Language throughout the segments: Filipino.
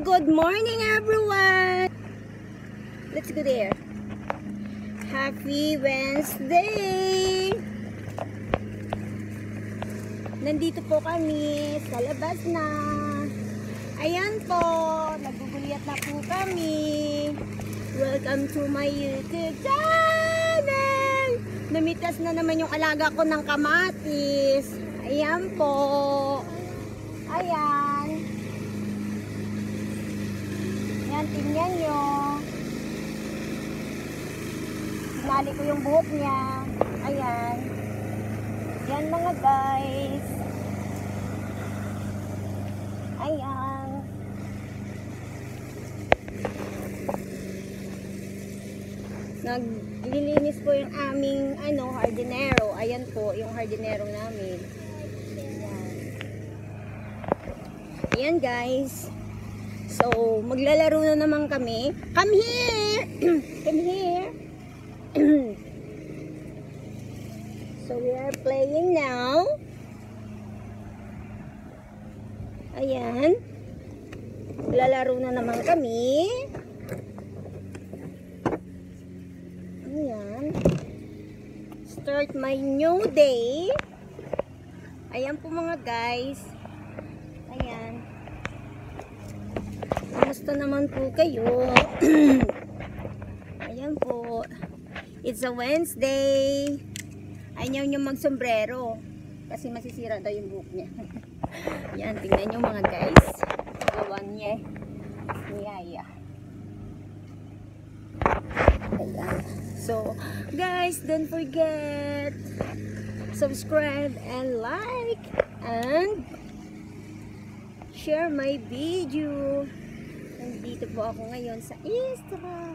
good morning everyone. Let's go there. Happy Wednesday. Nandito po kami sa labas na. Ayan po, nagugulyat na po kami. Welcome to my YouTube channel. Namitas na naman yung alaga ko ng kamatis. Ayan po. Ayan. Ayan, tingnan nyo. Sinali ko yung buhok niya. Ayan. Ayan mga guys. Ayan. Naglilinis po yung aming ano, hardinero. Ayan po, yung hardinero namin. Ayan. Ayan guys. So, maglalaro na naman kami. Come here! Come here! so, we are playing now. Ayan. Lalaro na naman kami. Ayan. Start my new day. Ayan po mga guys. Ayan. Kamusta naman po kayo? Ayan po. It's a Wednesday. Ayaw niyo magsombrero. Kasi masisira daw yung buhok niya. Yan, tingnan niyo mga guys. Gawan niya. Ni Yaya. Ayan. So, guys, don't forget subscribe and like and share my video. Nandito po ako ngayon sa Istra.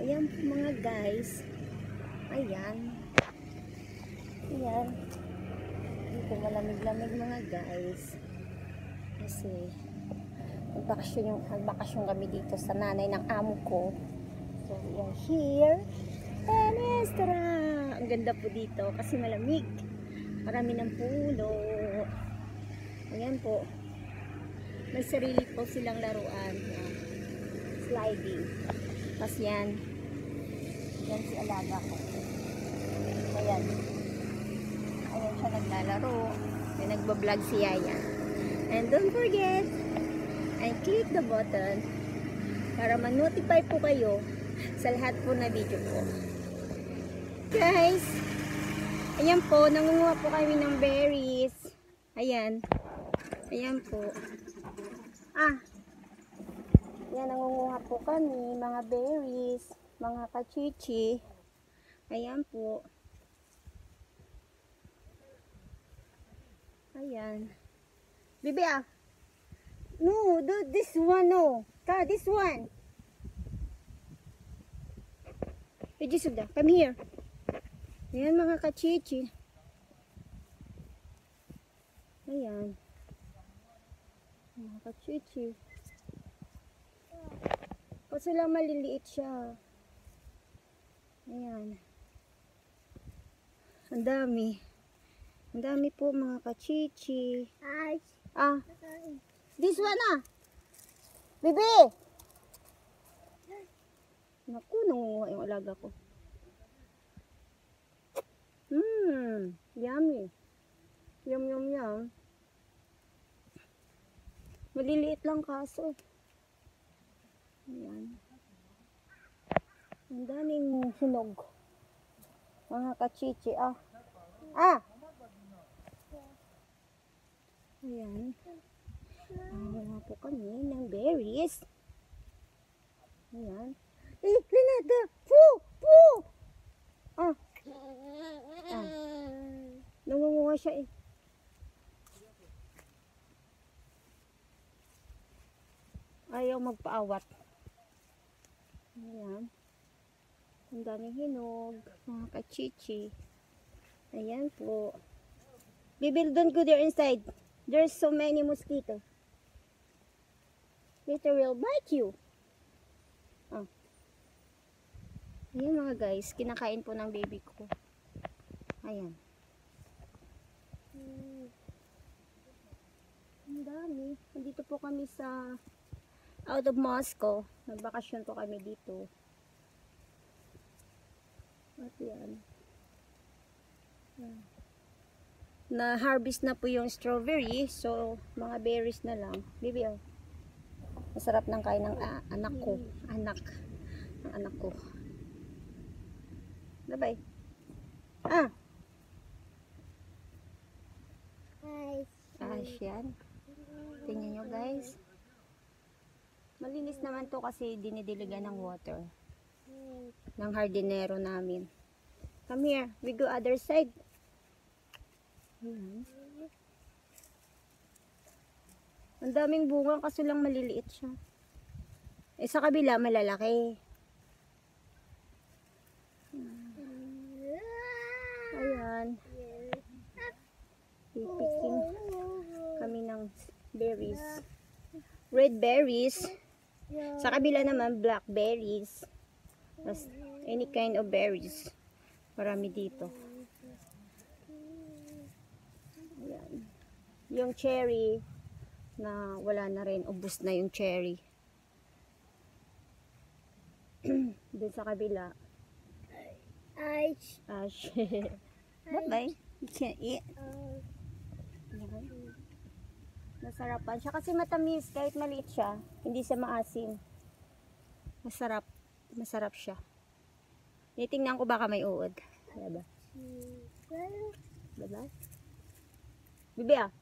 Ayan po mga guys. Ayan. Ayan. Dito malamig-lamig mga guys. Kasi nagbakasyon, yung, nagbakasyon kami dito sa nanay ng amo ko. So, we here. And Istra. Ang ganda po dito kasi malamig. Marami ng puno. Ayan po. May sarili po silang laruan. Sliding. Tapos yan. Yan si alaga ko. Ayan. Ayan siya naglalaro. May nagbablog si Yaya. And don't forget, I click the button para ma-notify po kayo sa lahat po na video ko. Guys, ayan po, nangunguha po kami ng berries. Ayan. Ayan po. Ah. Yan, nangunguha po kami, mga berries, mga kachichi. Ayan po. Ayan. Bibi ah. No, do this one no. Ka, this one. Hey, Jisuda, come here. Ayan mga kachichi. Ayan. Mga kachichi. Kasi lang maliliit siya. Ayan. Ang dami. Ang dami po mga kachichi. Ah. This one ah. Bibi! Naku, nangunguha yung alaga ko. Mmm. Yummy. Yum, yum, yum. Maliliit lang kaso. Ayan. Ang daming hinog. Mga kachichi. Ah. Ah! Ayan. Ang po kami ng berries. Ayan. Eh, Lenada! Pu! Pu! Ah. Ah. Nangunguha siya eh. Ayaw magpaawat. Ayan. Ang daming hinog. Mga kachichi. Ayan po. Bibil, don't go there inside. There's so many mosquito. Later will bite you. Oh. Ayan mga guys, kinakain po ng baby ko. Ayan. Hmm. Ang dami. Nandito po kami sa out of Moscow. Nagbakasyon po kami dito. At yan. Na harvest na po yung strawberry. So, mga berries na lang. Bibi, oh. Masarap ng kain ng ah, anak ko. Anak. Ng anak ko. Bye-bye. Ah, ash yan. Tingnan nyo guys. Malinis naman to kasi dinidiligan ng water. Ng hardinero namin. Come here. We go other side. Ayan. Ang daming bunga kaso lang maliliit siya. Eh sa kabila malalaki. Ayan. Pipiking kami ng berries. Red berries. Sa kabila naman, blackberries. As any kind of berries. Marami dito. Ayan. Yung cherry na wala na rin. Ubus na yung cherry. Doon sa kabila. Ash. Bye-bye. You can't eat. Ayan. Masarapan siya kasi matamis kahit maliit siya. Hindi siya maasim. Masarap. Masarap siya. Titingnan ko baka may uod. Diba? Diba? Bibi ah.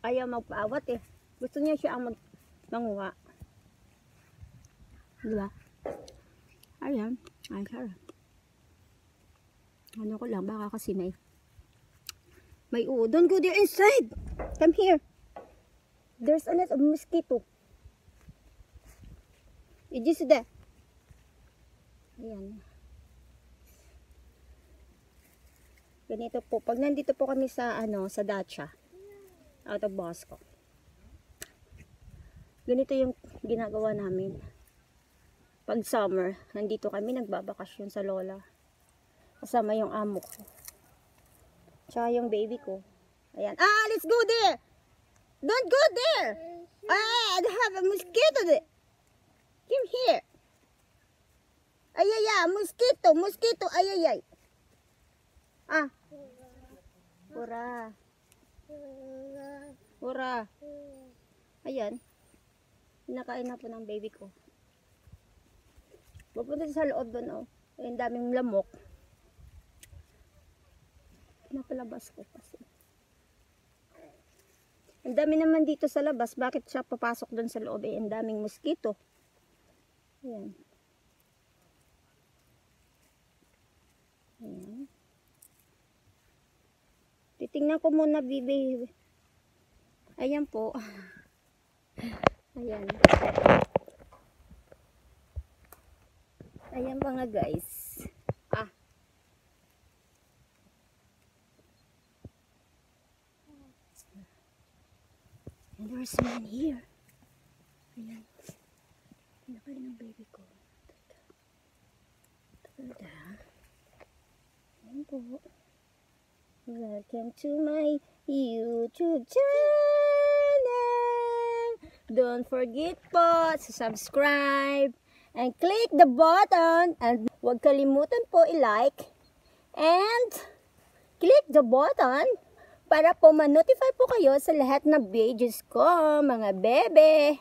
Ayaw magpaawat eh. Gusto niya siya ang mag manguha. Diba? Ayan. Ay, sarap. Ano ko lang, baka kasi may may uod. Don't go there inside. Come here. There's a net of mosquito. Did you see that? Ayan. Ganito po. Pag nandito po kami sa, ano, sa dacha, out of Bosco. Ganito yung ginagawa namin. Pag summer, nandito kami nagbabakasyon sa lola. Kasama yung amo ko. Tsaka yung baby ko. Ayan. Ah, let's go there! Don't go there! Ah, I have a mosquito there. Come here. Ay, ay, ay, mosquito, mosquito, ay, ay, ay. Ah. Ura. Ura. Ayan. Pinakain na po ng baby ko. Pupunta sa loob doon, oh. Ang daming lamok. Pinapalabas ko kasi. Ang dami naman dito sa labas. Bakit siya papasok doon sa loob? Eh, ang daming mosquito. Ayan. Ayan. Titingnan ko muna, bibi. Ayan po. Ayan. Ayan mga guys. And there's man here. Ayan. Ng baby ko. Teka. Teka. Ayan po. Welcome to my YouTube channel. Don't forget po to subscribe and click the button and huwag kalimutan po i-like and click the button para po ma-notify po kayo sa lahat ng videos ko, mga bebe,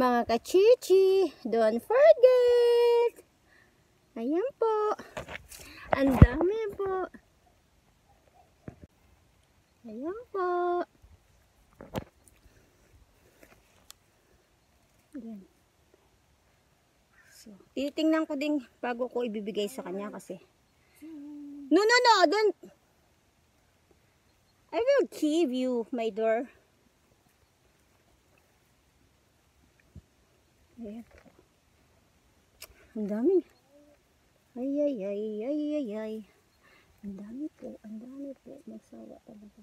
mga kachichi. Don't forget. Ayan po. Ang dami po. Ayan po. Ayan. So, titingnan ko din bago ko ibibigay sa kanya kasi. No, no, no. Don't. I will give you my door. Ayan. Ang dami. Ay, ay, ay, ay, ay, ay. Ang dami po, ang dami po. Magsawa talaga.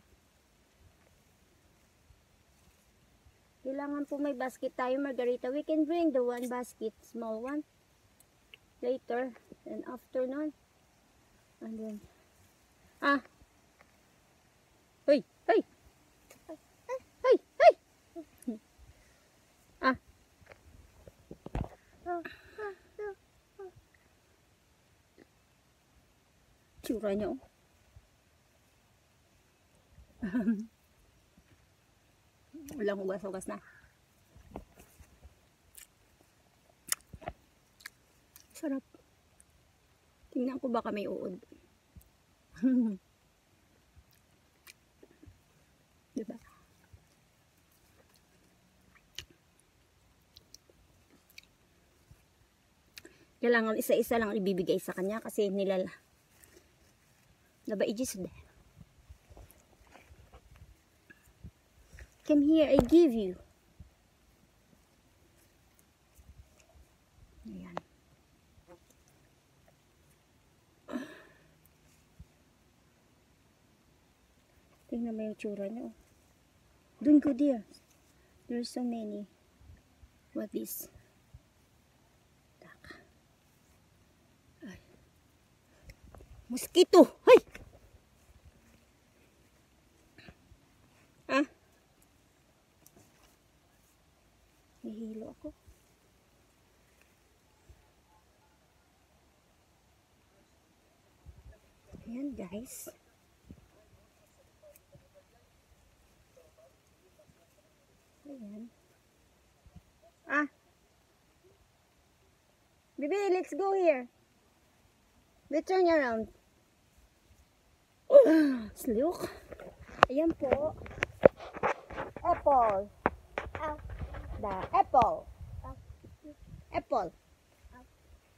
Kailangan po may basket tayo, Margarita. We can bring the one basket, small one. Later, and afternoon. And then, ah. Hey! Hey! Hey! Ah. Tsura niya oh. Walang hugas-hugas na. Sarap. Tingnan ko baka may uod. Kailangan isa-isa lang ibibigay sa kanya kasi nilala. Diba, ijis de. Come here, I give you. Ayan. Tingnan mo yung tsura niya. oh. Doon ko dear. There's so many. What is? Taka. Ay. Mosquito! Ay! Ah? Nahilo ako. Ayan guys. Ayan. Ah. Bibi, let's go here. Let's turn around. Sluk. Ayan po. Apple. The apple. Apple.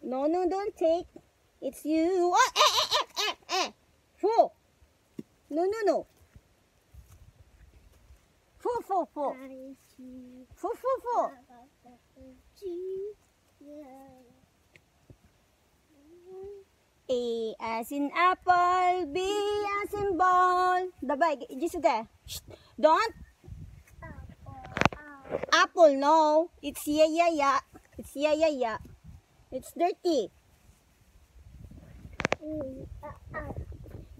No, no, don't take. It's you. Oh, eh, eh, eh, eh, eh. Fo. No, no, no. Fo, fo, fo. Fo, fo, fo. A as in apple, B as in ball. Dabay, just there. Don't. Apple, no. It's yeah, yeah, yeah. It's yeah, yeah, yeah. It's dirty.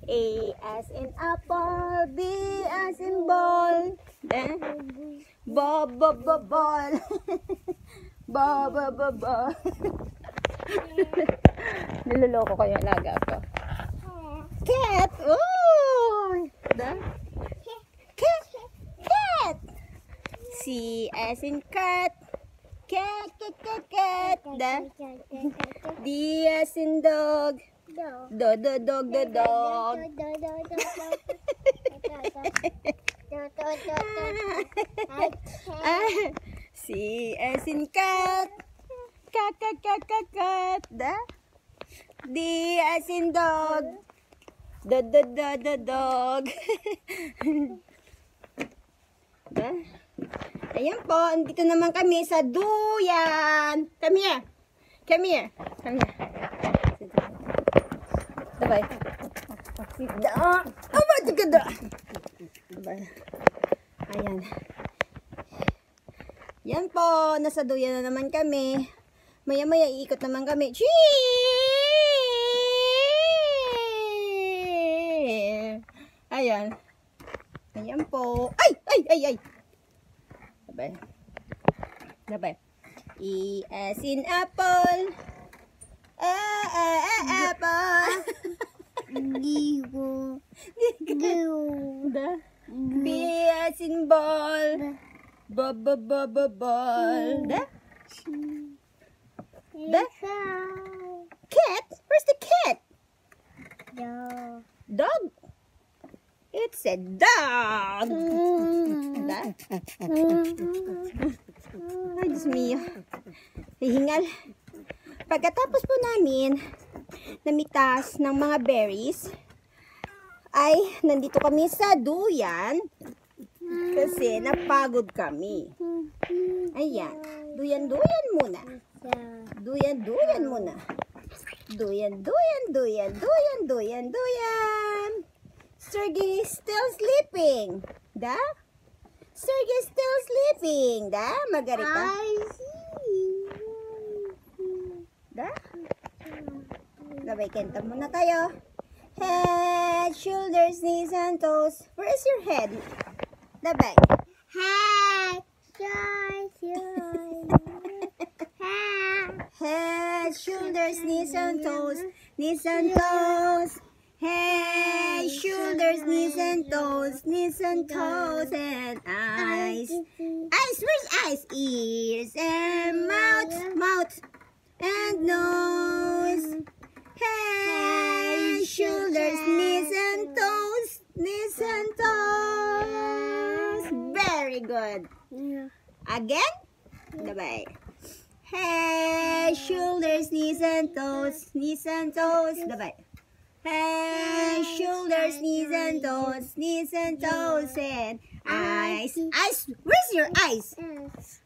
A as in apple, B as in ball. Then, ba ba ba ball. ba ba ba ball. Niloloko ko yung alaga ko. Cat! Oh! Da? Cat! Cat! C as in cat. Cat, cat, cat, cat. Da? D as in dog. Do, do, dog, do, dog. Ah, C as in cat. Cat, cat, cat, cat, cat. Da? D as in dog. Do, do, do, do, dog. Ayan po, andito naman kami sa duyan. Come here. Come here. Come here. Down. Oh, ka da. Dabay. Ayan. Yan po, nasa duyan na naman kami. Maya-maya iikot naman kami. Chee! Ayan. Ayan po. Ay! Ay! Ay! Ay! Dabay. Dabay. E as in apple. Ah, ah, ah, apple. Gigo. Da. B as in ball. Ba ba ba ba ball. Da. Da. Cat? Where's the cat? Dog. It's a dog. Da. Ay, Diyos mio. Hihingal. Pagkatapos po namin namitas ng mga berries, ay nandito kami sa duyan kasi napagod kami. Ayan. Duyan-duyan muna. Duyan-duyan muna. Duyan, duyan, duyan, duyan, duyan, duyan. Sergey is still sleeping. Da? Sergey is still sleeping. Da, Margarita? Da? Gabay kenta muna tayo. Head, shoulders, knees, and toes. Where is your head? Dabay. Head, shoulders, knees, and toes. Knees and toes. Head, shoulders, knees and toes, knees and toes and eyes. Eyes, where's eyes? Ears and mouth, mouth and nose. Head, shoulders, knees and toes, knees and toes. Very good. Again? Sabay. Head, shoulders, knees and toes, knees and toes. Sabay. Head, shoulders, knees and toes, knees and toes and eyes. Eyes. Where's your eyes?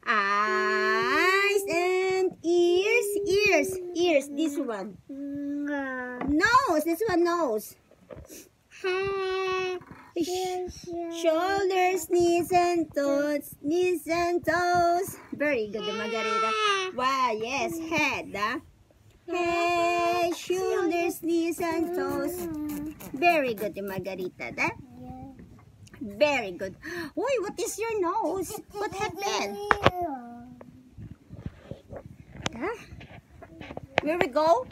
Eyes and ears, ears, ears. This one. Nose. This one nose. Sh- Shoulders, knees and toes, knees and toes. Very good, Margarita. Wow, yes, head. ah. Head, shoulders, knees and toes. Very good, Margarita. Da? Very good. Uy, what is your nose? What happened? Da? Where we go?